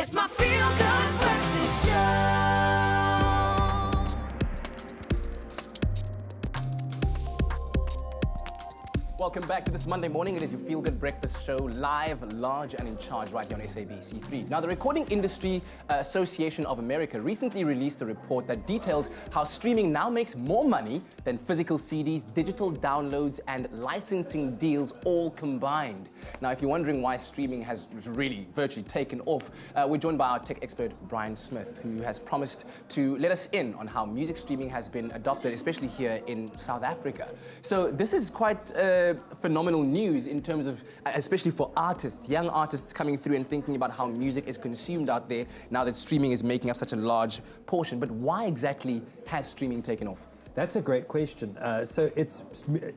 It's my feel good breakfast show. Welcome back to this Monday morning. It is your Feel Good Breakfast Show, live, large, and in charge right here on SABC3. Now, the Recording Industry uh, Association of America recently released a report that details how streaming now makes more money than physical CDs, digital downloads, and licensing deals all combined. Now, if you're wondering why streaming has really virtually taken off, uh, we're joined by our tech expert, Brian Smith, who has promised to let us in on how music streaming has been adopted, especially here in South Africa. So, this is quite. Uh, phenomenal news in terms of, especially for artists, young artists coming through and thinking about how music is consumed out there now that streaming is making up such a large portion. But why exactly has streaming taken off? That's a great question. Uh, so it's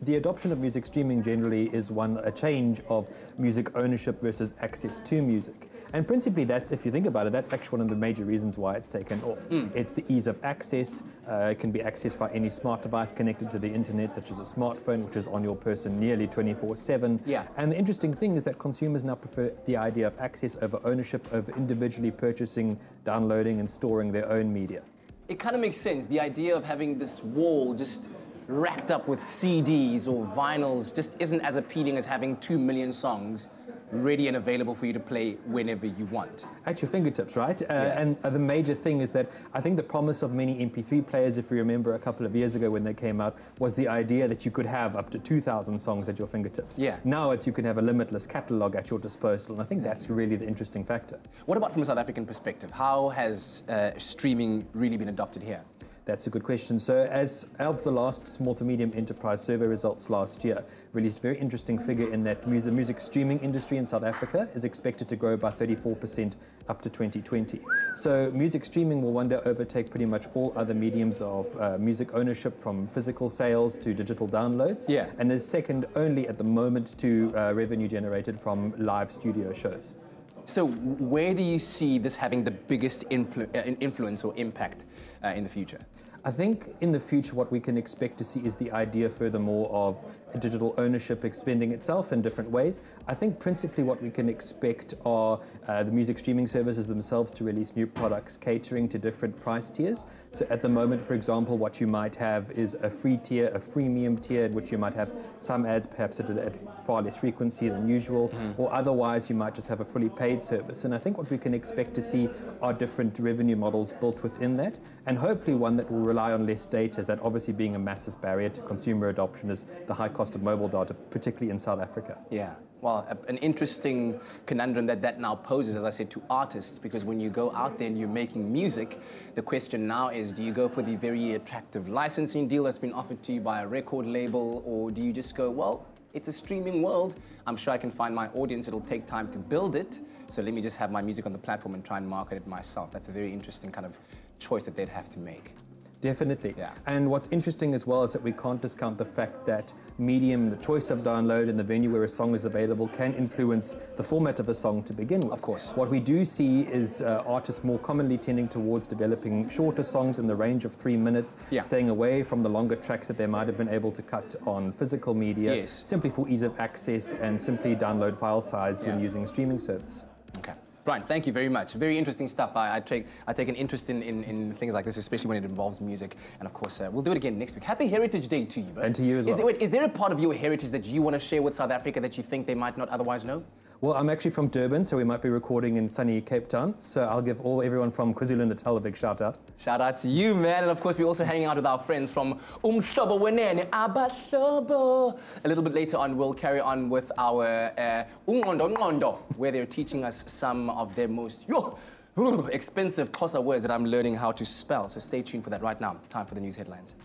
the adoption of music streaming generally is one a change of music ownership versus access to music. And principally, that's if you think about it, that's actually one of the major reasons why it's taken off. Mm. It's the ease of access. Uh, it can be accessed by any smart device connected to the internet, such as a smartphone, which is on your person nearly 24/7. Yeah. And the interesting thing is that consumers now prefer the idea of access over ownership, over individually purchasing, downloading, and storing their own media. It kind of makes sense. The idea of having this wall just racked up with CDs or vinyls just isn't as appealing as having two million songs ready and available for you to play whenever you want. At your fingertips, right? Uh, yeah. And uh, the major thing is that I think the promise of many MP3 players, if you remember a couple of years ago when they came out, was the idea that you could have up to 2,000 songs at your fingertips. Yeah. Now it's you can have a limitless catalogue at your disposal, and I think that's really the interesting factor. What about from a South African perspective? How has uh, streaming really been adopted here? That's a good question. So, as of the last small to medium enterprise survey results last year, released a very interesting figure in that the music streaming industry in South Africa is expected to grow by 34% up to 2020. So, music streaming will one day overtake pretty much all other mediums of uh, music ownership, from physical sales to digital downloads, yeah. and is second only at the moment to uh, revenue generated from live studio shows. So, where do you see this having the biggest influ uh, influence or impact uh, in the future? I think in the future, what we can expect to see is the idea, furthermore, of digital ownership expanding itself in different ways. I think principally what we can expect are uh, the music streaming services themselves to release new products catering to different price tiers. So at the moment, for example, what you might have is a free tier, a freemium tier, in which you might have some ads perhaps at, a, at far less frequency than usual, mm. or otherwise you might just have a fully paid service. And I think what we can expect to see are different revenue models built within that, and hopefully one that will rely on less data, is that obviously being a massive barrier to consumer adoption is the high cost of mobile data, particularly in South Africa. Yeah well, an interesting conundrum that that now poses, as I said, to artists, because when you go out there and you're making music, the question now is, do you go for the very attractive licensing deal that's been offered to you by a record label, or do you just go, well, it's a streaming world. I'm sure I can find my audience. It'll take time to build it. So let me just have my music on the platform and try and market it myself. That's a very interesting kind of choice that they'd have to make. Definitely. Yeah. And what's interesting as well is that we can't discount the fact that medium, the choice of download, and the venue where a song is available can influence the format of a song to begin with. Of course. What we do see is uh, artists more commonly tending towards developing shorter songs in the range of three minutes, yeah. staying away from the longer tracks that they might have been able to cut on physical media, yes. simply for ease of access and simply download file size yeah. when using a streaming service. Brian, thank you very much. Very interesting stuff. I, I take, I take an interest in, in, in, things like this, especially when it involves music. And of course, uh, we'll do it again next week. Happy Heritage Day to you, bro. And to you as well. There, wait, is there a part of your heritage that you want to share with South Africa that you think they might not otherwise know? Well, I'm actually from Durban, so we might be recording in sunny Cape Town. So I'll give all everyone from KwaZulu-Natal a big shout out. Shout out to you, man. And of course, we're also hanging out with our friends from Umhlobo Wenene. A little bit later on, we'll carry on with our uh, Ungondo where they're teaching us some of their most yo, expensive Xhosa words that I'm learning how to spell. So stay tuned for that right now. Time for the news headlines.